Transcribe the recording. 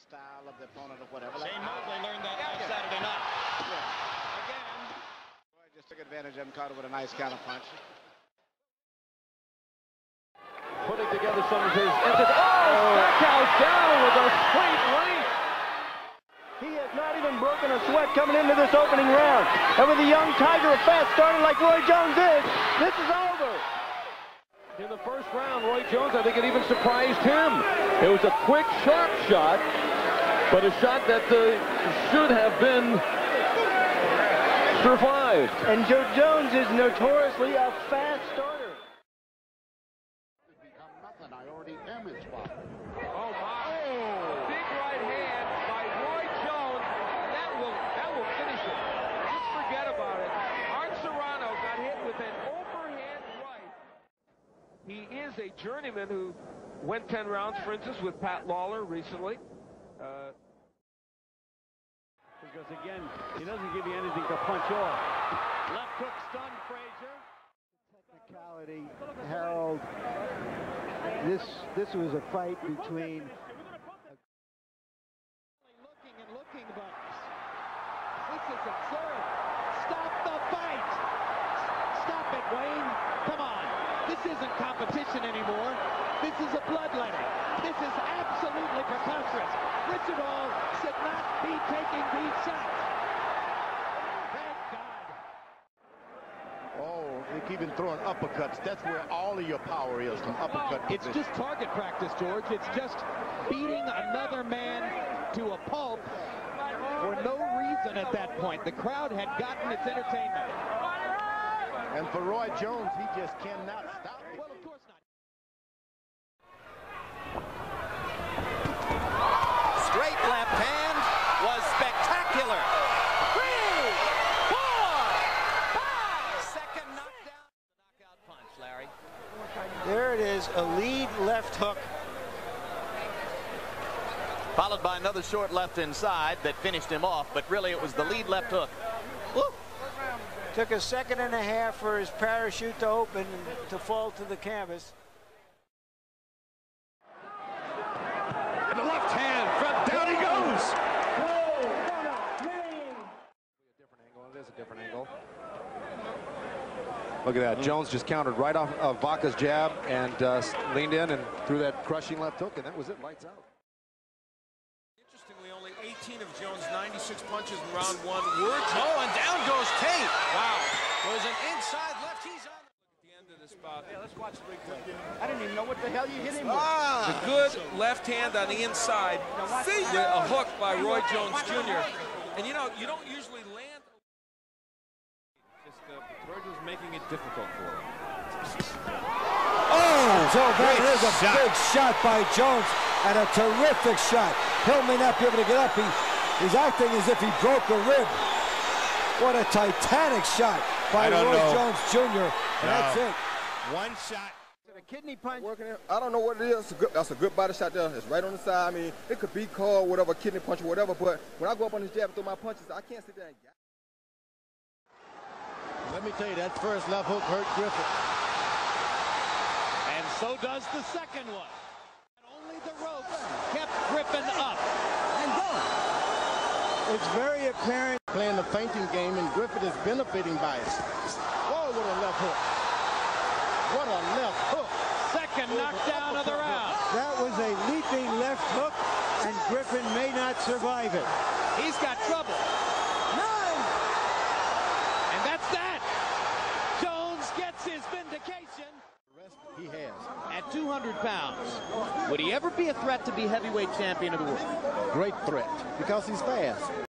the style of the opponent or whatever. Shane Mosley learned that last Saturday night. Again. Roy just took advantage of him, caught it with a nice counter punch. Putting together some of his emphasis. Oh, Stackhouse down with a straight right. He has not even broken a sweat coming into this opening round. And with the young Tiger, a fast starter like Roy Jones is, this is over. In the first round, Roy Jones, I think it even surprised him. It was a quick, sharp shot, but a shot that uh, should have been survived. And Joe Jones is notoriously a fast starter. Become nothing. I already am his father. Oh, my. Big right hand by Roy Jones. That will, that will finish it. Just forget about it. Art Serrano got hit with an overhand right. He is a journeyman who went 10 rounds, for instance, with Pat Lawlor recently. Uh, Because again, he doesn't give you anything to punch off. Left hook stun Frazier. Technicality, Harold. This this was a fight between looking and looking, but this is absurd. Stop the fight. Stop it, Wayne. Come on. This isn't competition anymore. This is a bloodletting. This is absolutely preposterous. Richard Hall should not be taking these shots. Thank God. Oh, they keep on throwing uppercuts. That's where all of your power is from uppercut. It's position. just target practice, George. It's just beating another man to a pulp for no reason at that point. The crowd had gotten its entertainment. And for Roy Jones, he just cannot stop. Well, of course not. Straight left hand was spectacular. Three, four, five. Second knockdown. Knockout punch, Larry. there it is, a lead left hook. Followed by another short left inside that finished him off, but really it was the lead left hook. Woo. Took a second and a half for his parachute to open and to fall to the canvas. and the left hand, from down he goes. A different angle. It is a different angle. Look at that. Jones just countered right off of Vaca's jab and uh, leaned in and threw that crushing left hook, and that was it. Lights out. Interestingly, only 18 of Jones' 96 punches in round one were. Oh, and down goes Tate. Wow. There's an inside left. He's on at the end of this bout. Yeah, let's watch the replay. I didn't even know what the hell you hit him with. The good left hand on the inside with a hook by Roy Jones Jr. And you know, you don't usually land. Just uh, Virgil's making it difficult for him. Oh, so that is a big shot by Jones and a terrific shot. Hill may not be able to get up. He, he's acting as if he broke a rib. What a titanic shot by I Roy know. Jones Jr. And that's it. One shot. A kidney punch. Working it. I don't know what it is. It's a good, that's a good body shot there. It's right on the side. I mean, it could be called whatever, kidney punch or whatever, but when I go up on his jab and throw my punches, I can't sit there and Let me tell you, that first left hook hurt Griffin. And so does the second one. And only the ropes kept Griffin up. It's very apparent. Playing the fainting game, and Griffin is benefiting by it. Oh, what a left hook. What a left hook. Second knockdown of the round. That was a leaping left hook, and Griffin may not survive it. He's got trouble. And that's that. Jones gets his vindication. He has. At 200 pounds, would he ever be a threat to be heavyweight champion of the world? Great threat because he's fast.